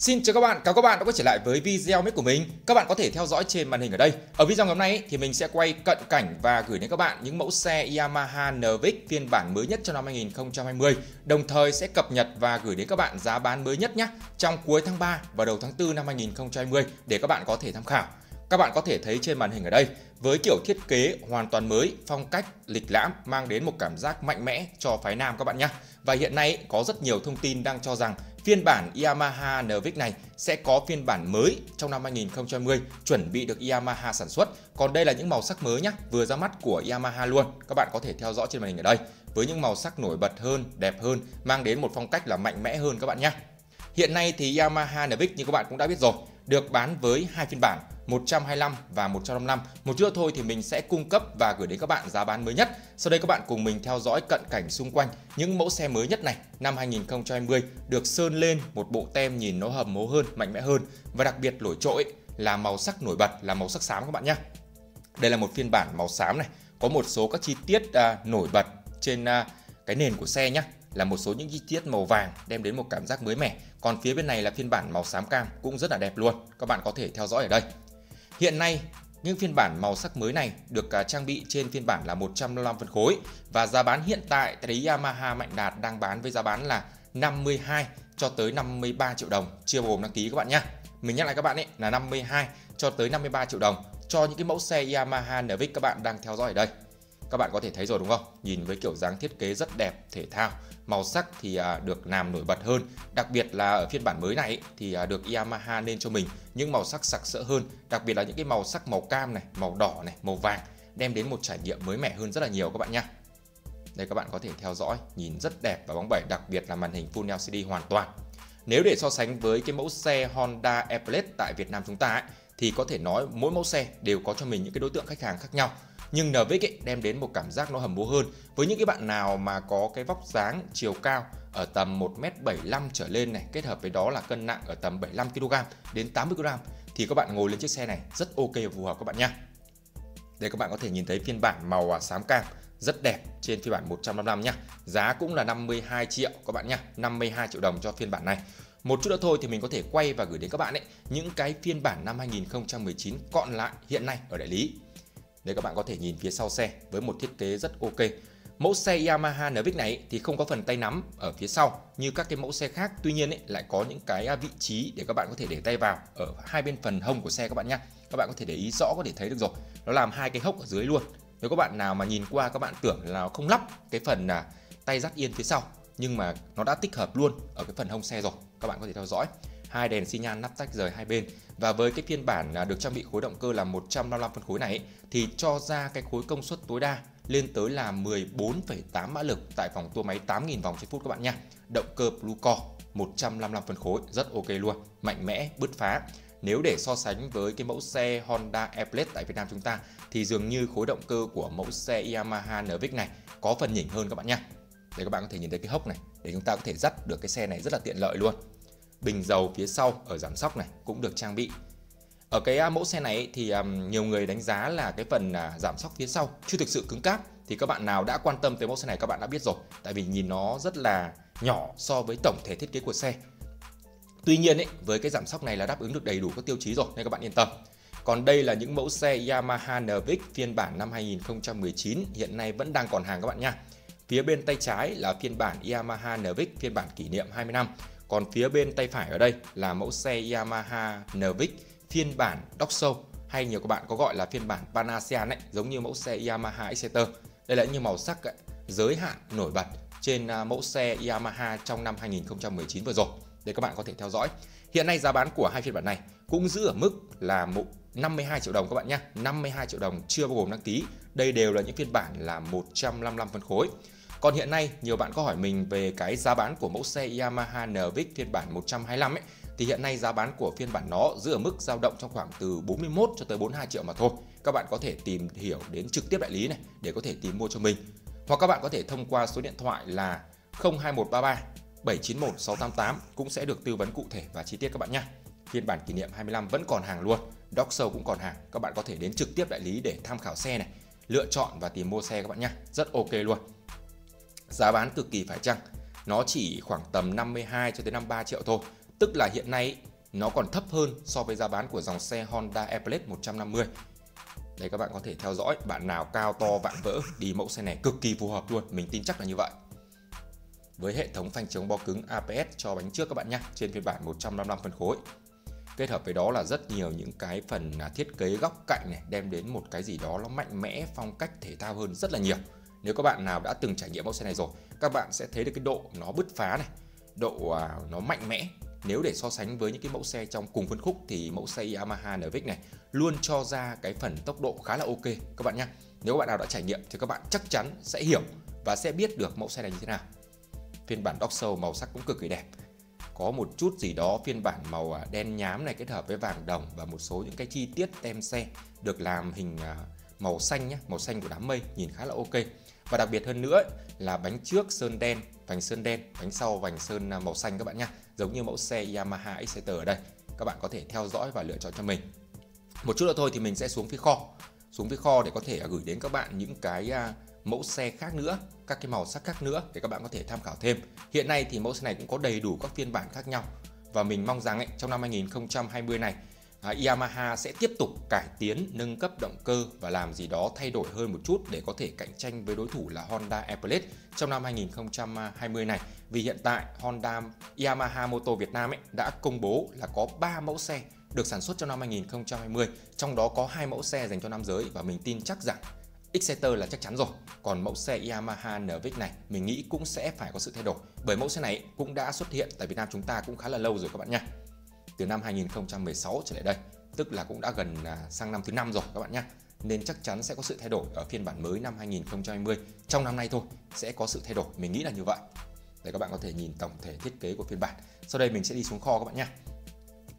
Xin chào các bạn, chào các bạn đã quay trở lại với video mic của mình. Các bạn có thể theo dõi trên màn hình ở đây. Ở video ngày hôm nay thì mình sẽ quay cận cảnh và gửi đến các bạn những mẫu xe Yamaha NVIC phiên bản mới nhất cho năm 2020. Đồng thời sẽ cập nhật và gửi đến các bạn giá bán mới nhất nhé trong cuối tháng 3 và đầu tháng 4 năm 2020 để các bạn có thể tham khảo. Các bạn có thể thấy trên màn hình ở đây với kiểu thiết kế hoàn toàn mới, phong cách lịch lãm mang đến một cảm giác mạnh mẽ cho phái nam các bạn nhé. Và hiện nay có rất nhiều thông tin đang cho rằng phiên bản Yamaha NVIC này sẽ có phiên bản mới trong năm 2020 chuẩn bị được Yamaha sản xuất. Còn đây là những màu sắc mới nhé, vừa ra mắt của Yamaha luôn. Các bạn có thể theo dõi trên màn hình ở đây với những màu sắc nổi bật hơn, đẹp hơn, mang đến một phong cách là mạnh mẽ hơn các bạn nhé. Hiện nay thì Yamaha NVIC như các bạn cũng đã biết rồi, được bán với hai phiên bản 125 và 155. Một chút thôi thì mình sẽ cung cấp và gửi đến các bạn giá bán mới nhất. Sau đây các bạn cùng mình theo dõi cận cảnh xung quanh những mẫu xe mới nhất này năm 2020 được sơn lên một bộ tem nhìn nó hầm hố hơn, mạnh mẽ hơn và đặc biệt nổi trội là màu sắc nổi bật là màu sắc xám các bạn nhé. Đây là một phiên bản màu xám này, có một số các chi tiết à, nổi bật trên à, cái nền của xe nhé là một số những chi tiết màu vàng đem đến một cảm giác mới mẻ. Còn phía bên này là phiên bản màu xám cam cũng rất là đẹp luôn. Các bạn có thể theo dõi ở đây. Hiện nay, những phiên bản màu sắc mới này được à, trang bị trên phiên bản là 155 phân khối và giá bán hiện tại tại Yamaha Mạnh Đạt đang bán với giá bán là 52 cho tới 53 triệu đồng chưa bao gồm đăng ký các bạn nhé. Mình nhắc lại các bạn ấy là 52 cho tới 53 triệu đồng cho những cái mẫu xe Yamaha NVIC các bạn đang theo dõi ở đây. Các bạn có thể thấy rồi đúng không? Nhìn với kiểu dáng thiết kế rất đẹp, thể thao, màu sắc thì à, được làm nổi bật hơn. Đặc biệt là ở phiên bản mới này thì à, được Yamaha nên cho mình những màu sắc sặc sỡ hơn, đặc biệt là những cái màu sắc màu cam này, màu đỏ này, màu vàng đem đến một trải nghiệm mới mẻ hơn rất là nhiều các bạn nhé. Đây các bạn có thể theo dõi, nhìn rất đẹp và bóng bẩy, đặc biệt là màn hình Full LCD hoàn toàn. Nếu để so sánh với cái mẫu xe Honda Airblade tại Việt Nam chúng ta ấy, thì có thể nói mỗi mẫu xe đều có cho mình những cái đối tượng khách hàng khác nhau nhưng NVIC ấy đem đến một cảm giác nó hầm búa hơn với những cái bạn nào mà có cái vóc dáng chiều cao ở tầm 1m75 trở lên này kết hợp với đó là cân nặng ở tầm 75 kg đến 80 kg thì các bạn ngồi lên chiếc xe này rất ok và phù hợp các bạn nhé. Đây các bạn có thể nhìn thấy phiên bản màu à, xám cam rất đẹp trên phiên bản 155 nhá. Giá cũng là 52 triệu các bạn nhá, 52 triệu đồng cho phiên bản này. Một chút nữa thôi thì mình có thể quay và gửi đến các bạn ấy những cái phiên bản năm 2019 còn lại hiện nay ở đại lý. Đây các bạn có thể nhìn phía sau xe với một thiết kế rất ok. Mẫu xe Yamaha NVIC này thì không có phần tay nắm ở phía sau như các cái mẫu xe khác. Tuy nhiên ấy, lại có những cái à, vị trí để các bạn có thể để tay vào ở hai bên phần hông của xe các bạn nhé. Các bạn có thể để ý rõ có thể thấy được rồi. Nó làm hai cái hốc ở dưới luôn. Nếu các bạn nào mà nhìn qua các bạn tưởng là không lắp cái phần là tay dắt yên phía sau nhưng mà nó đã tích hợp luôn ở cái phần hông xe rồi. Các bạn có thể theo dõi hai đèn xi nhan nắp tách rời hai bên và với cái phiên bản à, được trang bị khối động cơ là 155 phân khối này thì cho ra cái khối công suất tối đa lên tới là 14,8 mã lực tại vòng tua máy 8.000 vòng trên phút các bạn nha. Động cơ Blue Core 155 phân khối rất ok luôn, mạnh mẽ, bứt phá. Nếu để so sánh với cái mẫu xe Honda Airblade tại Việt Nam chúng ta thì dường như khối động cơ của mẫu xe Yamaha NVIC này có phần nhỉnh hơn các bạn nha. Để các bạn có thể nhìn thấy cái hốc này để chúng ta có thể dắt được cái xe này rất là tiện lợi luôn bình dầu phía sau ở giảm sóc này cũng được trang bị. Ở cái à, mẫu xe này thì nhiều người đánh giá là cái phần à, giảm sóc phía sau chưa thực sự cứng cáp. Thì các bạn nào đã quan tâm tới mẫu xe này các bạn đã biết rồi tại vì nhìn nó rất là nhỏ so với tổng thể thiết kế của xe. Tuy nhiên ấy, với cái giảm sóc này là đáp ứng được đầy đủ các tiêu chí rồi nên các bạn yên tâm. Còn đây là những mẫu xe Yamaha NVIC phiên bản năm 2019 hiện nay vẫn đang còn hàng các bạn nha. Phía bên tay trái là phiên bản Yamaha NVIC phiên bản kỷ niệm 20 năm còn phía bên tay phải ở đây là mẫu xe Yamaha NVIC phiên bản Doxo hay nhiều các bạn có gọi là phiên bản Panasian ấy, giống như mẫu xe Yamaha Exciter. Đây là những màu sắc ấy, giới hạn nổi bật trên à, mẫu xe Yamaha trong năm 2019 vừa rồi. Để các bạn có thể theo dõi. Hiện nay giá bán của hai phiên bản này cũng giữ ở mức là 52 triệu đồng các bạn nhé. 52 triệu đồng chưa bao gồm đăng ký. Đây đều là những phiên bản là 155 phân khối. Còn hiện nay nhiều bạn có hỏi mình về cái giá bán của mẫu xe Yamaha NVIC phiên bản 125 ấy thì hiện nay giá bán của phiên bản nó giữ ở mức dao động trong khoảng từ 41 cho tới 42 triệu mà thôi. Các bạn có thể tìm hiểu đến trực tiếp đại lý này để có thể tìm mua cho mình. Hoặc các bạn có thể thông qua số điện thoại là 02133 791 688 cũng sẽ được tư vấn cụ thể và chi tiết các bạn nhé. Phiên bản kỷ niệm 25 vẫn còn hàng luôn, Dog Show cũng còn hàng. Các bạn có thể đến trực tiếp đại lý để tham khảo xe này, lựa chọn và tìm mua xe các bạn nhé. Rất ok luôn giá bán cực kỳ phải chăng nó chỉ khoảng tầm 52 cho tới 53 triệu thôi Tức là hiện nay nó còn thấp hơn so với giá bán của dòng xe Honda Airblade 150. Đây các bạn có thể theo dõi, bạn nào cao to vạn vỡ đi mẫu xe này cực kỳ phù hợp luôn, mình tin chắc là như vậy. Với hệ thống phanh chống bo cứng APS cho bánh trước các bạn nhé, trên phiên bản 155 phân khối. Kết hợp với đó là rất nhiều những cái phần thiết kế góc cạnh này đem đến một cái gì đó nó mạnh mẽ, phong cách thể thao hơn rất là nhiều. Nếu các bạn nào đã từng trải nghiệm mẫu xe này rồi, các bạn sẽ thấy được cái độ nó bứt phá này, độ à, nó mạnh mẽ. Nếu để so sánh với những cái mẫu xe trong cùng phân khúc thì mẫu xe Yamaha NVX này luôn cho ra cái phần tốc độ khá là ok các bạn nhé. Nếu các bạn nào đã trải nghiệm thì các bạn chắc chắn sẽ hiểu và sẽ biết được mẫu xe này như thế nào. Phiên bản Dock Show màu sắc cũng cực kỳ đẹp có một chút gì đó phiên bản màu à, đen nhám này kết hợp với vàng đồng và một số những cái chi tiết tem xe được làm hình à, màu xanh nhé, màu xanh của đám mây nhìn khá là ok. Và đặc biệt hơn nữa là bánh trước sơn đen, vành sơn đen, bánh sau vành sơn à, màu xanh các bạn nhé, giống như mẫu xe Yamaha Exciter ở đây. Các bạn có thể theo dõi và lựa chọn cho mình. Một chút nữa thôi thì mình sẽ xuống phía kho, xuống phía kho để có thể gửi đến các bạn những cái à, mẫu xe khác nữa, các cái màu sắc khác nữa để các bạn có thể tham khảo thêm. Hiện nay thì mẫu xe này cũng có đầy đủ các phiên bản khác nhau và mình mong rằng ấy, trong năm 2020 này à, Yamaha sẽ tiếp tục cải tiến, nâng cấp động cơ và làm gì đó thay đổi hơn một chút để có thể cạnh tranh với đối thủ là Honda Airblade trong năm 2020 này. Vì hiện tại Honda Yamaha Motor Việt Nam ấy đã công bố là có 3 mẫu xe được sản xuất trong năm 2020, trong đó có hai mẫu xe dành cho nam giới và mình tin chắc rằng Exciter là chắc chắn rồi Còn mẫu xe Yamaha NVX này Mình nghĩ cũng sẽ phải có sự thay đổi Bởi mẫu xe này cũng đã xuất hiện tại Việt Nam chúng ta cũng khá là lâu rồi các bạn nha từ năm 2016 trở lại đây Tức là cũng đã gần à, sang năm thứ năm rồi các bạn nhé Nên chắc chắn sẽ có sự thay đổi ở phiên bản mới năm 2020 Trong năm nay thôi sẽ có sự thay đổi. Mình nghĩ là như vậy. Để các bạn có thể nhìn tổng thể thiết kế của phiên bản. Sau đây mình sẽ đi xuống kho các bạn nhé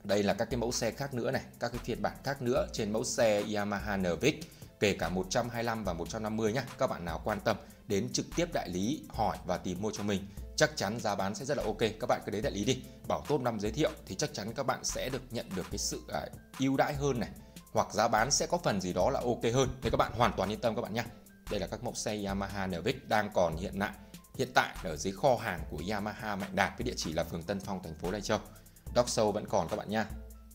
đây là các cái mẫu xe khác nữa này, các cái phiên bản khác nữa trên mẫu xe Yamaha NVIC kể cả 125 và 150 nhé. Các bạn nào quan tâm đến trực tiếp đại lý hỏi và tìm mua cho mình chắc chắn giá bán sẽ rất là ok. Các bạn cứ đến đại lý đi, bảo top 5 giới thiệu thì chắc chắn các bạn sẽ được nhận được cái sự à, ưu đãi hơn này hoặc giá bán sẽ có phần gì đó là ok hơn. Nên các bạn hoàn toàn yên tâm các bạn nhé. Đây là các mẫu xe Yamaha NVIC đang còn hiện tại hiện tại ở dưới kho hàng của Yamaha Mạnh Đạt với địa chỉ là phường Tân Phong thành phố Lai Châu. Dock Show vẫn còn các bạn nha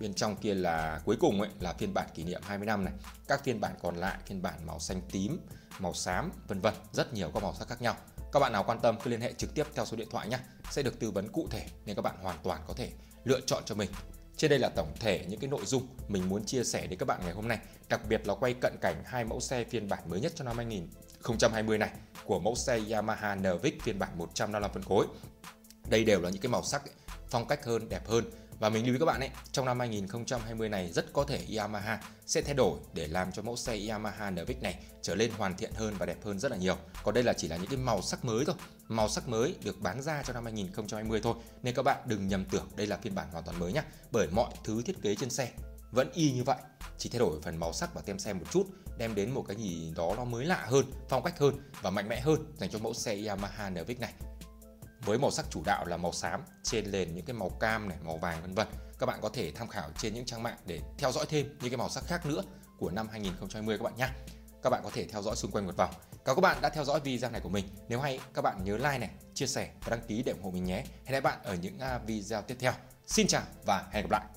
bên trong kia là cuối cùng ấy là phiên bản kỷ niệm 20 năm này các phiên bản còn lại phiên bản màu xanh tím màu xám vân vân rất nhiều các màu sắc khác nhau các bạn nào quan tâm cứ liên hệ trực tiếp theo số điện thoại nhé. Sẽ được tư vấn cụ thể nên các bạn hoàn toàn có thể lựa chọn cho mình. Trên đây là tổng thể những cái nội dung mình muốn chia sẻ đến các bạn ngày hôm nay. Đặc biệt là quay cận cảnh hai mẫu xe phiên bản mới nhất cho năm 2020 này, của mẫu xe Yamaha NVIC phiên bản 155 phân khối. Đây đều là những cái màu sắc phong cách hơn, đẹp hơn và mình lưu ý các bạn ấy, trong năm 2020 này rất có thể Yamaha sẽ thay đổi để làm cho mẫu xe Yamaha NVIC này trở lên hoàn thiện hơn và đẹp hơn rất là nhiều. Còn đây là chỉ là những cái màu sắc mới thôi, màu sắc mới được bán ra cho năm 2020 thôi. Nên các bạn đừng nhầm tưởng đây là phiên bản hoàn toàn mới nhé. Bởi mọi thứ thiết kế trên xe vẫn y như vậy, chỉ thay đổi phần màu sắc và tem xe một chút, đem đến một cái gì đó nó mới lạ hơn, phong cách hơn và mạnh mẽ hơn dành cho mẫu xe Yamaha NVIC này với màu sắc chủ đạo là màu xám, trên nền những cái màu cam này, màu vàng, vân vân. Các bạn có thể tham khảo trên những trang mạng để theo dõi thêm những cái màu sắc khác nữa của năm 2020 các bạn nhé các bạn có thể theo dõi xung quanh một vòng. Cảm các bạn đã theo dõi video này của mình. Nếu hay, các bạn nhớ like này, chia sẻ và đăng ký để ủng hộ mình nhé. Hẹn gặp lại bạn ở những à, video tiếp theo. Xin chào và hẹn gặp lại.